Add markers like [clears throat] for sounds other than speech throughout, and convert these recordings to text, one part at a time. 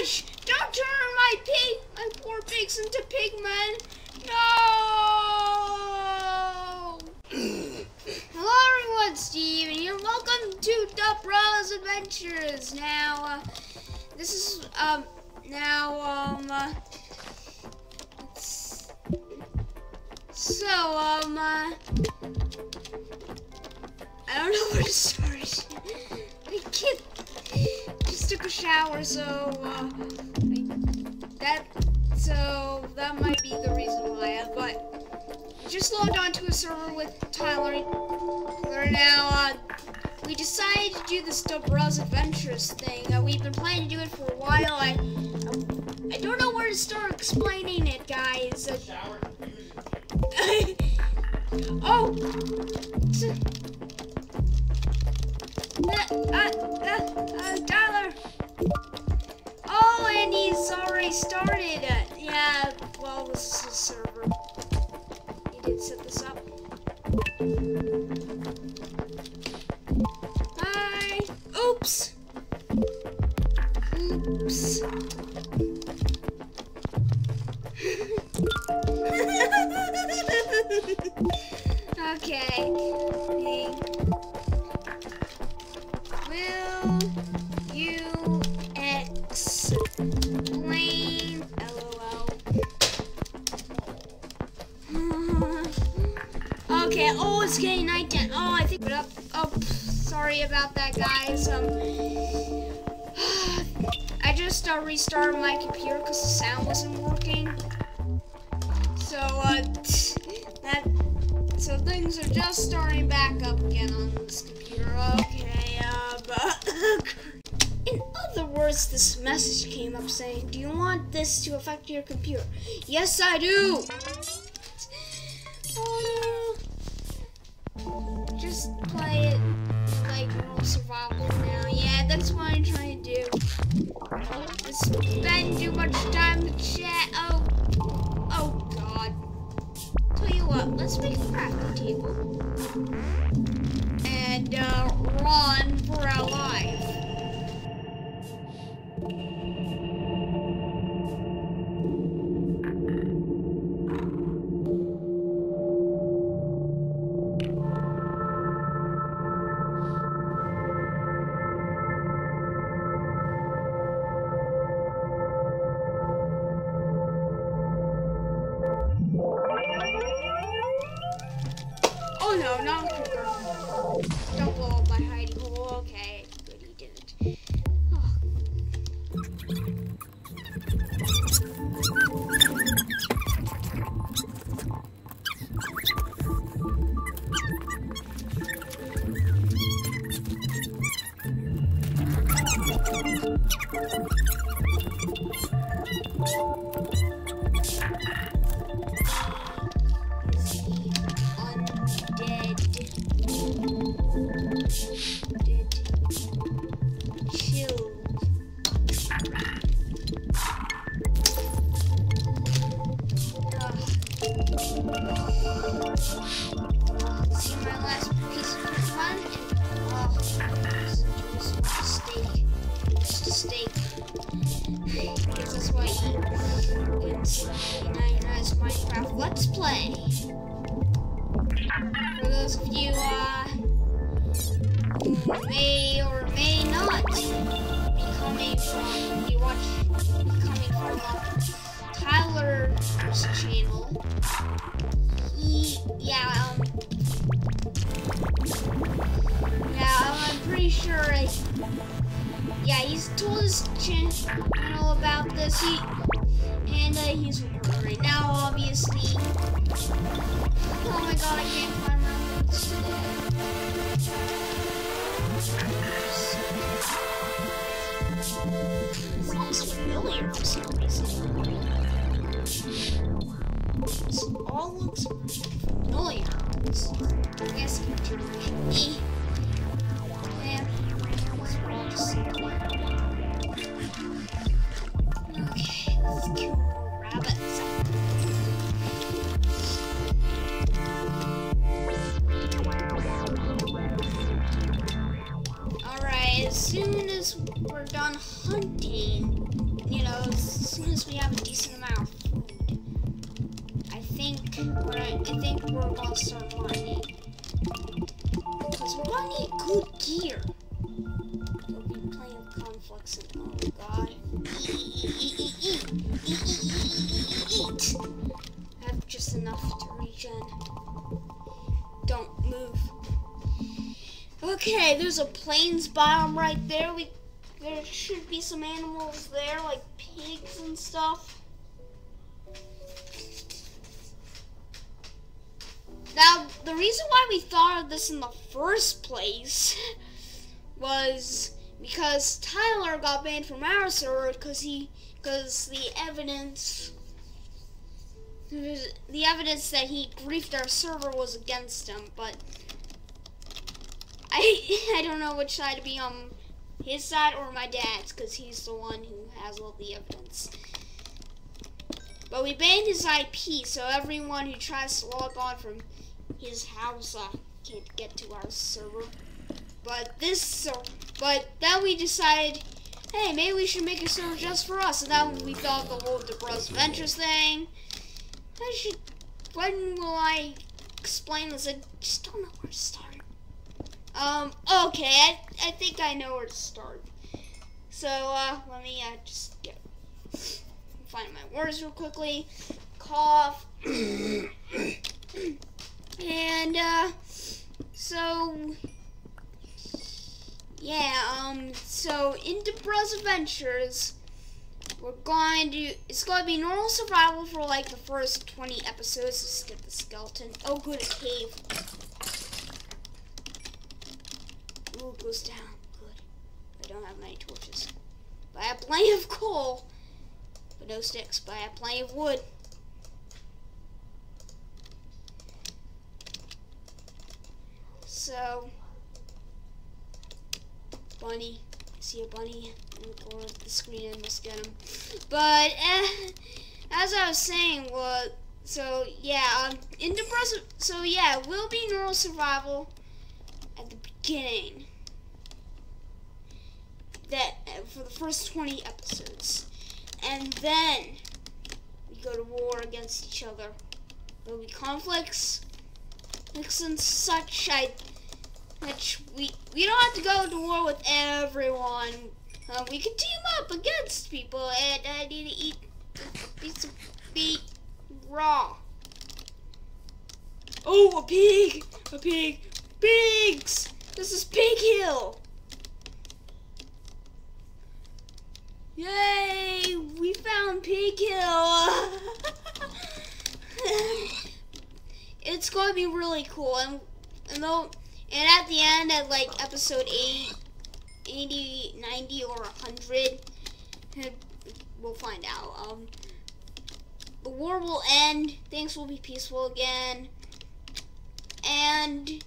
witch! Don't turn my pig, my poor pigs into pigmen! No! [clears throat] Hello everyone, Steve, and you're welcome to Da Bruzz Adventures. Now, uh, this is, um, now, um, uh, so, um, uh, I don't know [laughs] where to start. Shower, so, uh, I, that, so, that might be the reason why, but just logged onto a server with Tyler. We're now, uh, we decided to do this Da Bruzz Adventures thing. Uh, we've been planning to do it for a while. I, I don't know where to start explaining it, guys. Uh, [laughs] oh! S- Uh, uh, uh, uh, started. Yeah, well, this is a server. He did set this up. Bye. Oops. Oops. [laughs] okay. Will oh, night. Oh, I think. Oh, sorry about that, guys. Um, [sighs] I just uh, restarted my computer because the sound wasn't working. So, uh, [tsk] that, so things are just starting back up again on this computer. Okay, uh. [laughs] In other words, this message came up saying, Do you want this to affect your computer? Yes, I do! Play it like normal survival now. Yeah, that's what I'm trying to do. I spend too much time in chat. Oh, oh god. Tell you what, let's make a crafting table. And, uh, run Because that's why I eat in 99 as Minecraft Let's Play. For those of you uh, who may or may not be coming from, be watching, coming from uh, Tyler's channel, he, yeah, um, yeah, I'm pretty sure, I, yeah, he's told his channel about this, he, and uh, he's right now, obviously. Oh my god, I can't find my notes today. It's familiar for some reason. This all looks familiar. I guess controversial. Me. Yeah. All just simple. Okay, Okay, there's a plains biome right there. We there should be some animals there, like pigs and stuff. Now, the reason why we thought of this in the first place [laughs] was because Tyler got banned from our server because he, because the evidence, the evidence that he griefed our server was against him. But I, [laughs] I don't know which side to be on, his side or my dad's, because he's the one who has all the evidence. But we banned his IP, so everyone who tries to log on from his house uh, can't get to our server. But this, so, but then we decided, hey, maybe we should make a server just for us. And then we thought the whole Da Bruzz Ventures thing. I should, when will I explain this? I just don't know where to start. Um, okay, I, I think I know where to start. So, uh, let me, uh, just get, find my words real quickly. Cough. And, uh, so, yeah, um, so in Da Bruzz Adventures, we're going to, it's going to be normal survival for like the first 20 episodes. Let's get the skeleton. Oh, good, a cave. Ooh, it goes down. Good. I don't have many torches. But I have plenty of coal. But no sticks. But I have plenty of wood. So, bunny. I see a bunny in the corner the screen and must get him. But, eh, as I was saying, well, so, yeah, um, in depressive, so, yeah, will be normal survival at the beginning. That, uh, for the first 20 episodes. And then, we go to war against each other. There'll be conflicts, and such. I which we we don't have to go to war with everyone. Uh, we can team up against people, and I need to eat a piece of meat raw. Oh, a pig! A pig! Pigs! This is Pig Hill! Yay! We found Pig Hill! [laughs] it's going to be really cool, and, and though and at the end, at like episode 8, 80, 90, or 100, we'll find out. Um, the war will end, things will be peaceful again, and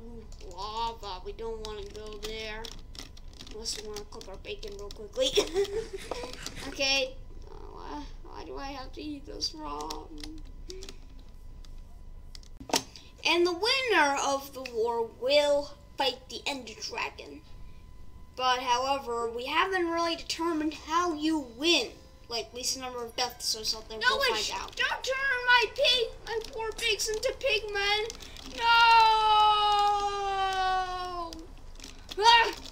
ooh, lava, we don't want to go there. Unless we want to cook our bacon real quickly. [laughs] okay, uh, why do I have to eat this raw? And the winner of the war will fight the Ender Dragon. But however, we haven't really determined how you win. Like least number of deaths or something. No, we'll find out. Don't turn my pig, my poor pigs into pigmen. No! [laughs] Ah!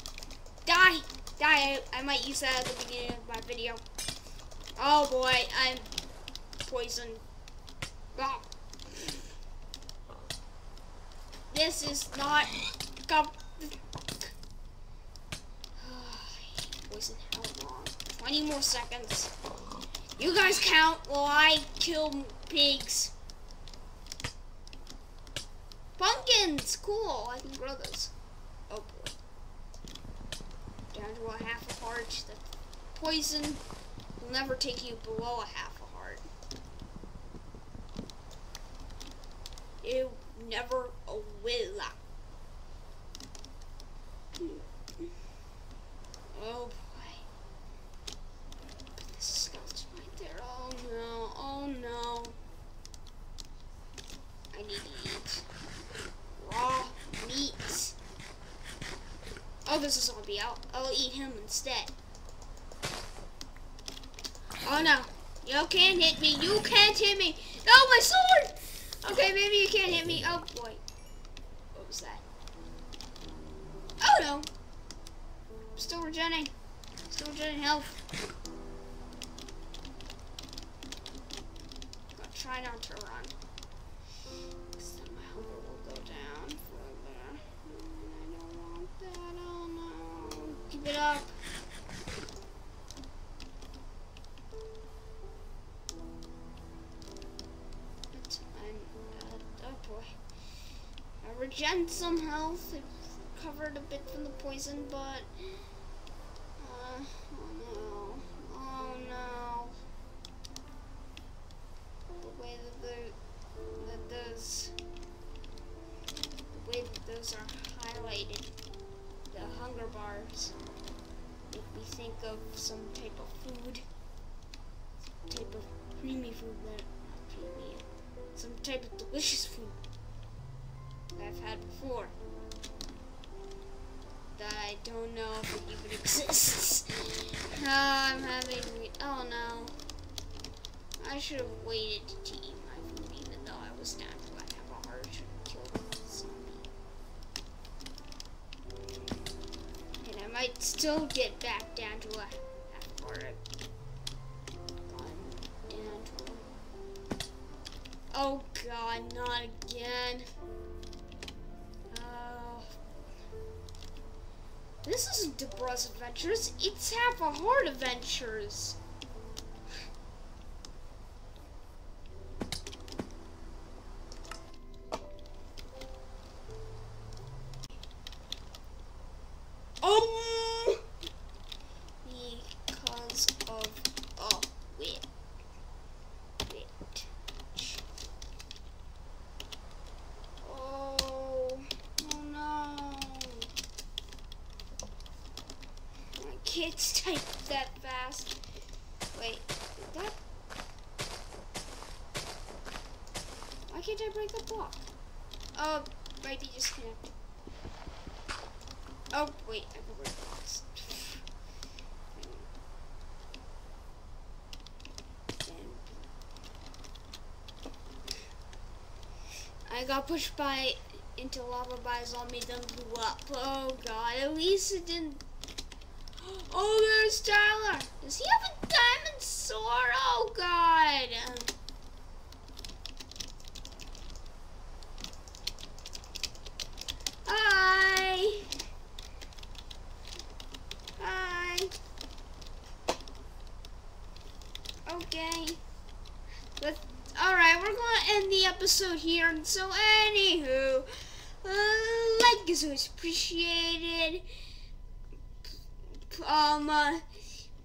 Die! Die! I, I might use that at the beginning of my video. Oh boy, I'm poisoned. This is not [sighs] Poison how long? 20 more seconds. You guys count while I kill pigs. Pumpkins! Cool, I can grow those. Oh boy. A half a heart. The poison will never take you below a half a heart. Ew never will. Oh boy. Put the skeleton right there. Oh no. Oh no. I need to eat raw meat. This is zombie. I'll, I'll eat him instead. Oh no. You can't hit me. You can't hit me. No, my sword! Okay, maybe you can't hit me. Oh boy. What was that? Oh no. Still regenerating. Still regenerating health. I'll try not to run. It up. I regen some health. It covered a bit from the poison, but. Uh, oh no. Oh no. The way that, the, that those. The way that those are highlighted. The hunger bars. Make me think of some type of food. Some type of creamy food that. Creamy. Some type of delicious food that I've had before. That I don't know if it even [laughs] exists. [laughs] Uh, I'm having. Oh no. I should have waited to eat my food even though I was down to I have a heart to kill the zombie. And I might still get back down to a half a Oh god, not again. Oh. This isn't Da Bruzz Adventures, it's Half a Heart Adventures. Um, because of oh wait, wait. Oh, oh no. I can't type that fast. Wait, that? Why can't I break the block? Oh, might be disconnected. Oh, wait, I can break. I got pushed by into lava by a zombie, then blew up. Oh god, at least it didn't. Oh, there's Tyler. Does he have a diamond sword? Oh god. Hi. Hi. Okay. Let's Alright, we're gonna end the episode here. And so, anywho, uh, like is always appreciated. Um, uh,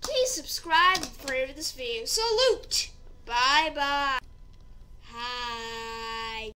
please subscribe favorite this video. Salute! Bye bye. Hi.